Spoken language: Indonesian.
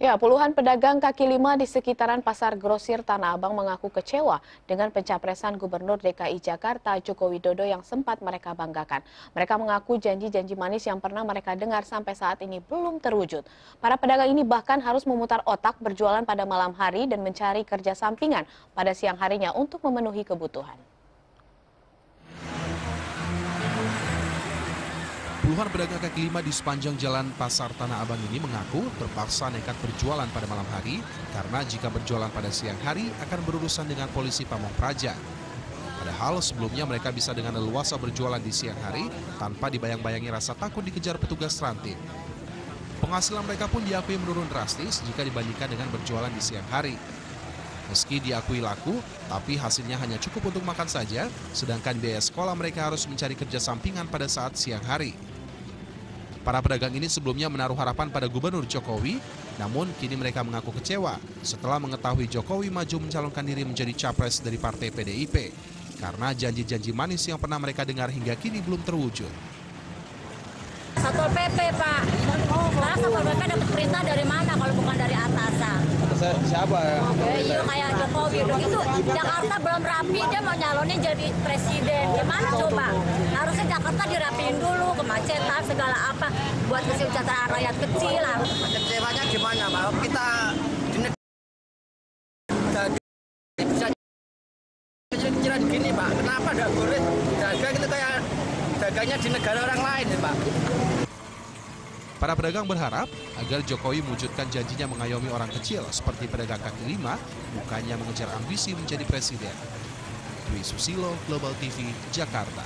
Ya, puluhan pedagang kaki lima di sekitaran Pasar Grosir Tanah Abang mengaku kecewa dengan pencapresan Gubernur DKI Jakarta Joko Widodo yang sempat mereka banggakan. Mereka mengaku janji-janji manis yang pernah mereka dengar sampai saat ini belum terwujud. Para pedagang ini bahkan harus memutar otak berjualan pada malam hari dan mencari kerja sampingan pada siang harinya untuk memenuhi kebutuhan. Puluhan pedagang kaki lima di sepanjang jalan Pasar Tanah Abang ini mengaku terpaksa nekat berjualan pada malam hari karena jika berjualan pada siang hari akan berurusan dengan polisi Pamong Praja. Padahal sebelumnya mereka bisa dengan leluasa berjualan di siang hari tanpa dibayang-bayangi rasa takut dikejar petugas rantin. Penghasilan mereka pun diakui menurun drastis jika dibandingkan dengan berjualan di siang hari. Meski diakui laku, tapi hasilnya hanya cukup untuk makan saja, sedangkan biaya sekolah mereka harus mencari kerja sampingan pada saat siang hari. Para pedagang ini sebelumnya menaruh harapan pada Gubernur Jokowi, namun kini mereka mengaku kecewa setelah mengetahui Jokowi maju mencalonkan diri menjadi capres dari partai PDIP karena janji-janji manis yang pernah mereka dengar hingga kini belum terwujud. Satpol PP, Pak. Karena Satpol PP dapat perintah dari mana kalau bukan dari atasan? Siapa ya? Ya, iya kayak Jokowi begitu. Jakarta belum rapi, dia mau nyalonin jadi presiden. Gimana coba? Jakarta dirapiin dulu, kemacetan, segala apa. Buat kesejahteraan rakyat kecil. Kecewanya gimana, Pak? Kita di negara bisa kecil-kecilan gini, Pak. Kenapa ada goreng dagang itu kayak dagangnya di negara orang lain, ya, Pak? Para pedagang berharap agar Jokowi mewujudkan janjinya mengayomi orang kecil seperti pedagang kaki lima, bukannya mengejar ambisi menjadi presiden. Dwi Susilo, Global TV, Jakarta.